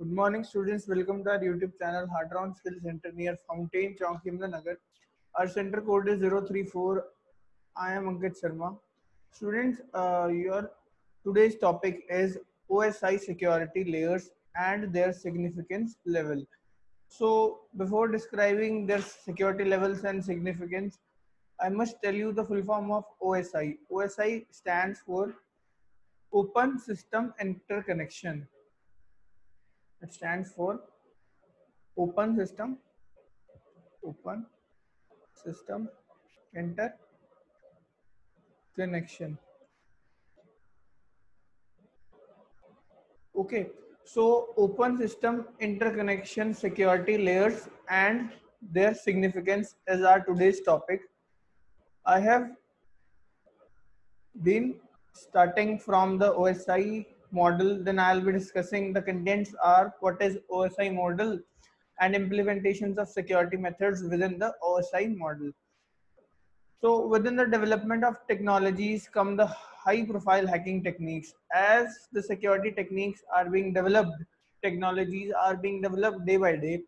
Good morning, students. Welcome to our YouTube channel, Hartron Skill Center near Fountain, Chowk, Nagar. Our center code is 034. I am Ankit Sharma. Students, uh, your today's topic is OSI security layers and their significance level. So, before describing their security levels and significance, I must tell you the full form of OSI. OSI stands for Open System Interconnection. It stands for Open System, Open System Interconnection. Okay, so open system interconnection security layers and their significance is our today's topic. I have been starting from the OSI model, then I'll be discussing the contents are what is OSI model and implementations of security methods within the OSI model. So within the development of technologies come the high profile hacking techniques. As the security techniques are being developed, technologies are being developed day by day,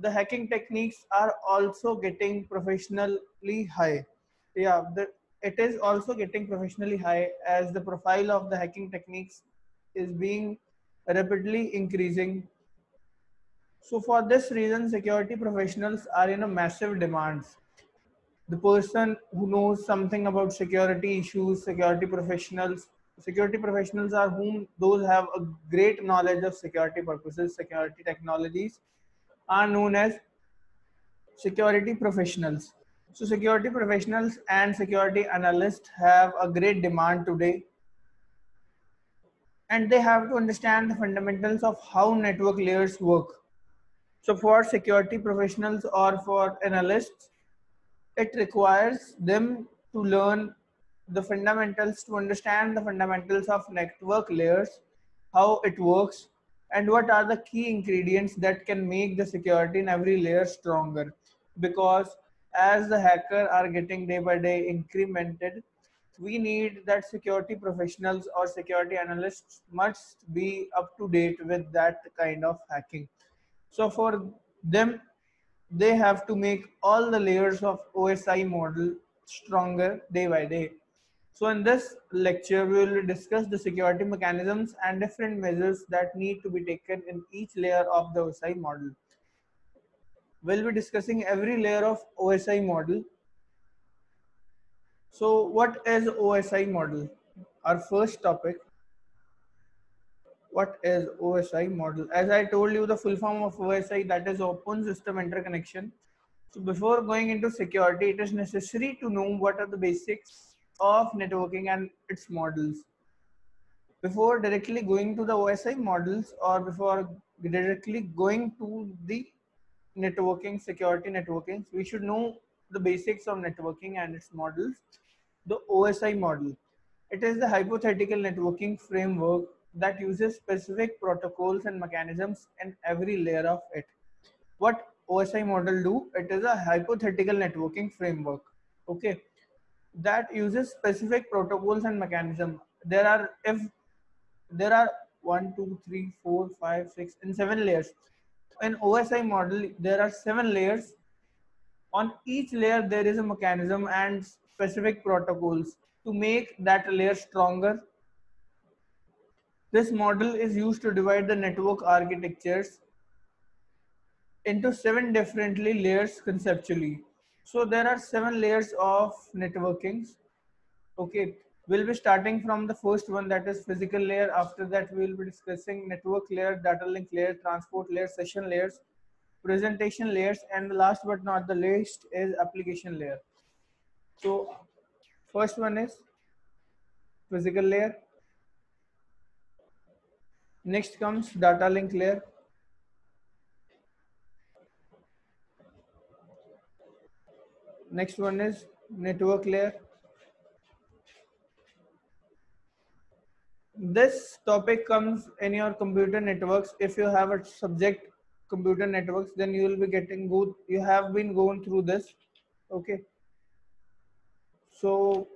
the hacking techniques are also getting professionally high. Yeah, the, it is also getting professionally high as the profile of the hacking techniques is being rapidly increasing. So for this reason, security professionals are in a massive demand. the person who knows something about security issues, security professionals. Security professionals are whom those have a great knowledge of security purposes, security technologies are known as security professionals. So security professionals and security analysts have a great demand today. And they have to understand the fundamentals of how network layers work. So for security professionals or for analysts, it requires them to learn the fundamentals to understand the fundamentals of network layers how it works and what are the key ingredients that can make the security in every layer stronger because as the hacker are getting day by day incremented we need that security professionals or security analysts must be up to date with that kind of hacking so for them they have to make all the layers of OSI model stronger day by day. So in this lecture, we will discuss the security mechanisms and different measures that need to be taken in each layer of the OSI model. We'll be discussing every layer of OSI model. So what is OSI model? Our first topic what is OSI model? As I told you, the full form of OSI that is Open System Interconnection. So before going into security, it is necessary to know what are the basics of networking and its models. Before directly going to the OSI models or before directly going to the networking, security networking, we should know the basics of networking and its models. The OSI model. It is the hypothetical networking framework that uses specific protocols and mechanisms in every layer of it. What OSI model do? It is a hypothetical networking framework. Okay, that uses specific protocols and mechanism. There are if there are one, two, three, four, five, six, and seven layers. In OSI model, there are seven layers. On each layer, there is a mechanism and specific protocols to make that layer stronger this model is used to divide the network architectures into seven differently layers conceptually. So there are seven layers of networkings. Okay, we'll be starting from the first one that is physical layer. After that, we will be discussing network layer, data link layer, transport layer, session layers, presentation layers, and the last but not the least is application layer. So first one is physical layer Next comes data link layer. Next one is network layer. This topic comes in your computer networks. If you have a subject computer networks, then you will be getting good. You have been going through this. Okay. So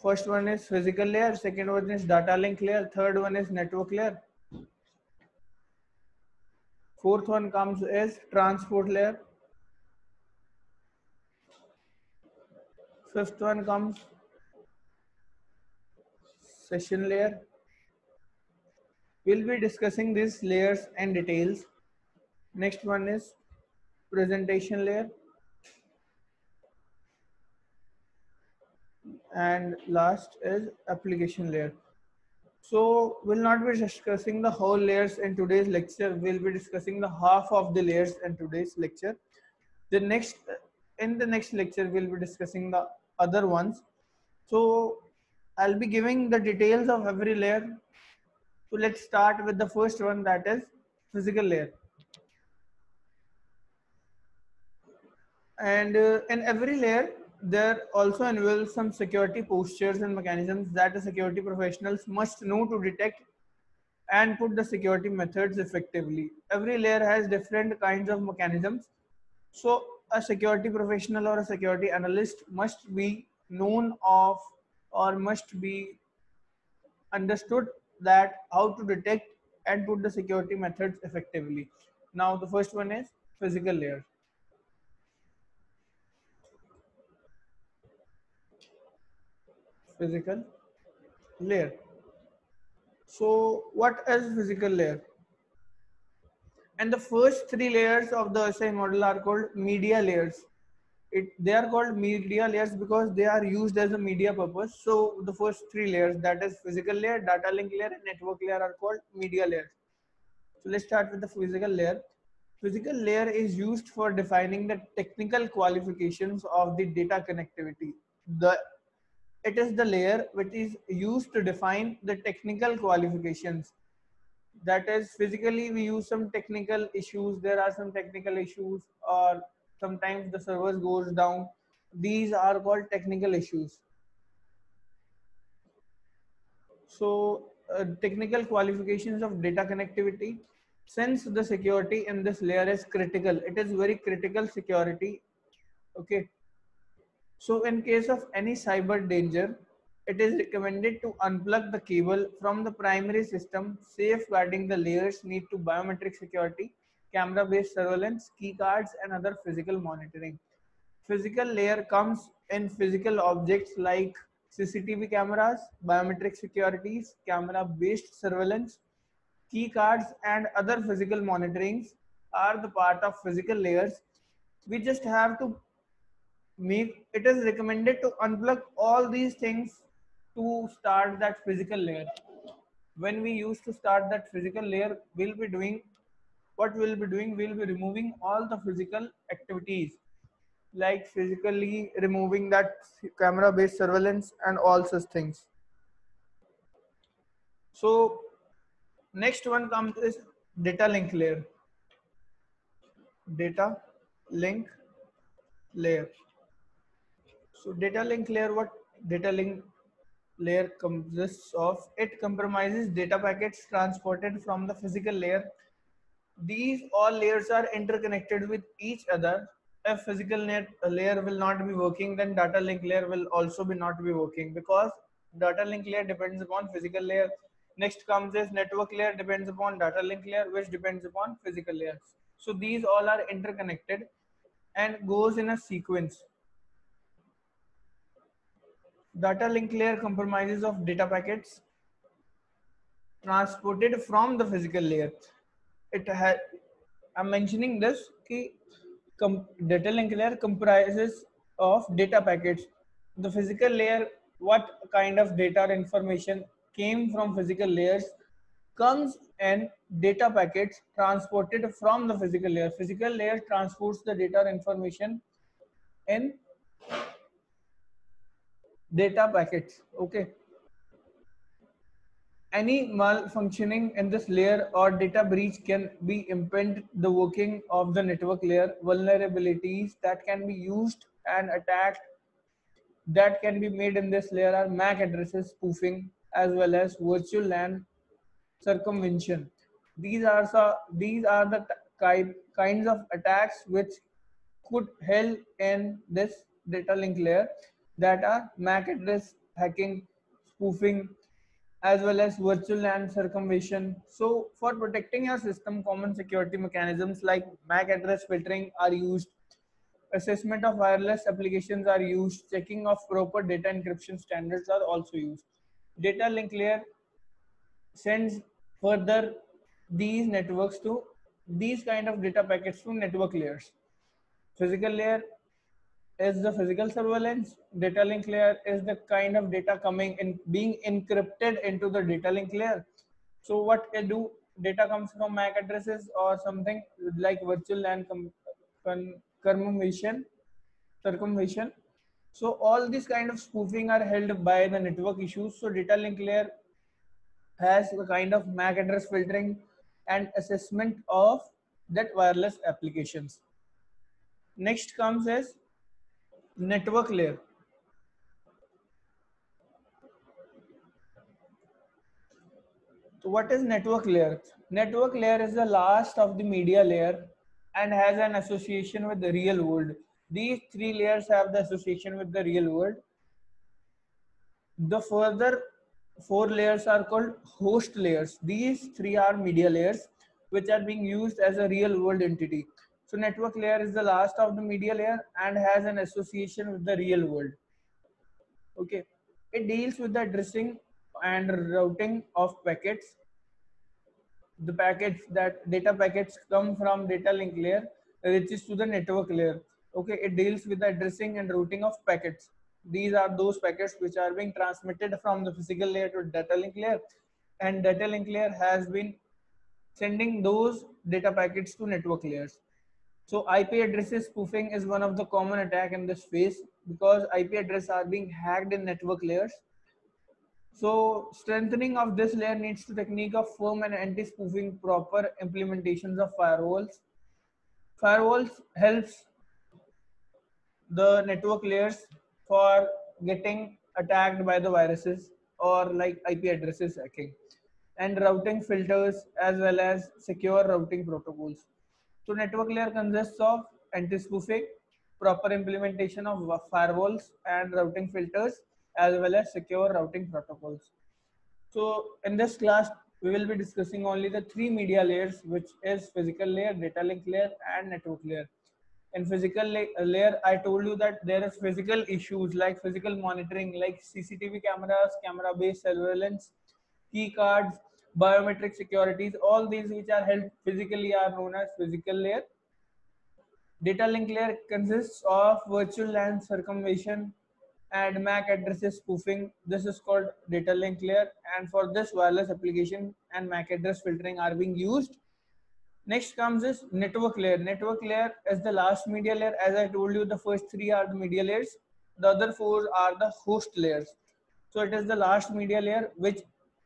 first one is physical layer. Second one is data link layer. Third one is network layer Fourth one comes is transport layer. Fifth one comes session layer. We'll be discussing these layers and details. Next one is presentation layer. And last is application layer. So we'll not be discussing the whole layers in today's lecture. We'll be discussing the half of the layers in today's lecture. The next, in the next lecture, we'll be discussing the other ones. So I'll be giving the details of every layer. So let's start with the first one that is physical layer. And uh, in every layer, there also involves some security postures and mechanisms that the security professionals must know to detect and put the security methods effectively. Every layer has different kinds of mechanisms. So a security professional or a security analyst must be known of or must be understood that how to detect and put the security methods effectively. Now the first one is physical layer. Physical layer. So what is physical layer? And the first three layers of the OSI model are called media layers. It, they are called media layers because they are used as a media purpose. So the first three layers that is physical layer, data link layer and network layer are called media layers. So let's start with the physical layer. Physical layer is used for defining the technical qualifications of the data connectivity. The it is the layer which is used to define the technical qualifications. That is physically we use some technical issues there are some technical issues or sometimes the servers goes down. These are called technical issues. So uh, technical qualifications of data connectivity. Since the security in this layer is critical it is very critical security okay so in case of any cyber danger, it is recommended to unplug the cable from the primary system, safeguarding the layers need to biometric security, camera-based surveillance, key cards, and other physical monitoring. Physical layer comes in physical objects like CCTV cameras, biometric securities, camera-based surveillance, key cards, and other physical monitorings are the part of physical layers. We just have to make it is recommended to unplug all these things to start that physical layer. When we used to start that physical layer we'll be doing what we'll be doing we'll be removing all the physical activities like physically removing that camera based surveillance and all such things. So next one comes is data link layer. Data link layer so data link layer, what data link layer consists of? It compromises data packets transported from the physical layer. These all layers are interconnected with each other. If physical net layer will not be working, then data link layer will also be not be working because data link layer depends upon physical layer. Next comes is network layer depends upon data link layer, which depends upon physical layer. So these all are interconnected and goes in a sequence Data link layer compromises of data packets transported from the physical layer. It has, I'm mentioning this, key data link layer comprises of data packets. The physical layer, what kind of data or information came from physical layers comes and data packets transported from the physical layer. Physical layer transports the data or information in data packets okay? Any malfunctioning in this layer or data breach can be impede the working of the network layer. Vulnerabilities that can be used and attacked that can be made in this layer are MAC addresses spoofing as well as virtual LAN circumvention. These are so, these are the kinds of attacks which could help in this data link layer that are MAC address hacking, spoofing, as well as virtual LAN circumvention. So for protecting your system, common security mechanisms like MAC address filtering are used. Assessment of wireless applications are used. Checking of proper data encryption standards are also used. Data link layer sends further these networks to these kind of data packets to network layers. Physical layer is the physical surveillance. Data link layer is the kind of data coming in being encrypted into the data link layer. So what it do? Data comes from MAC addresses or something like virtual LAN circumvention. Circumvention. So all these kind of spoofing are held by the network issues. So data link layer has the kind of MAC address filtering and assessment of that wireless applications. Next comes as network layer. So what is network layer? Network layer is the last of the media layer and has an association with the real world. These three layers have the association with the real world. The further four layers are called host layers. These three are media layers which are being used as a real world entity. So network layer is the last of the media layer and has an association with the real world. Okay. It deals with the addressing and routing of packets. The packets that data packets come from data link layer reaches to the network layer. Okay. It deals with the addressing and routing of packets. These are those packets which are being transmitted from the physical layer to data link layer and data link layer has been sending those data packets to network layers. So IP addresses spoofing is one of the common attack in this phase because IP addresses are being hacked in network layers. So strengthening of this layer needs to technique of firm and anti-spoofing proper implementations of firewalls. Firewalls helps the network layers for getting attacked by the viruses or like IP addresses hacking and routing filters as well as secure routing protocols. So network layer consists of anti-spoofing, proper implementation of firewalls and routing filters, as well as secure routing protocols. So in this class, we will be discussing only the three media layers, which is physical layer, data link layer, and network layer. In physical la layer, I told you that there is physical issues like physical monitoring, like CCTV cameras, camera-based surveillance, key cards, biometric securities, all these which are held physically are known as physical layer. Data link layer consists of virtual LAN circumvention and MAC addresses spoofing. This is called data link layer. And for this wireless application and MAC address filtering are being used. Next comes this network layer. Network layer is the last media layer. As I told you, the first three are the media layers. The other four are the host layers. So it is the last media layer which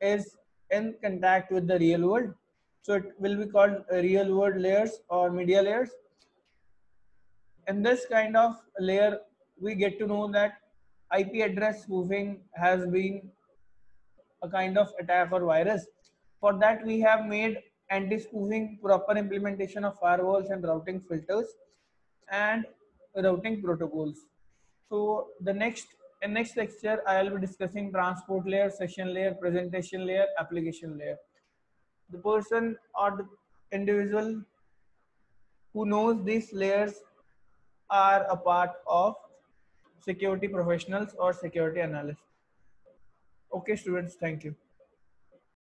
is in contact with the real world. So it will be called uh, real world layers or media layers. In this kind of layer, we get to know that IP address spoofing has been a kind of attack or virus. For that, we have made anti-spoofing proper implementation of firewalls and routing filters and routing protocols. So the next in next lecture, I will be discussing transport layer, session layer, presentation layer, application layer. The person or the individual who knows these layers are a part of security professionals or security analysts. Okay, students, thank you.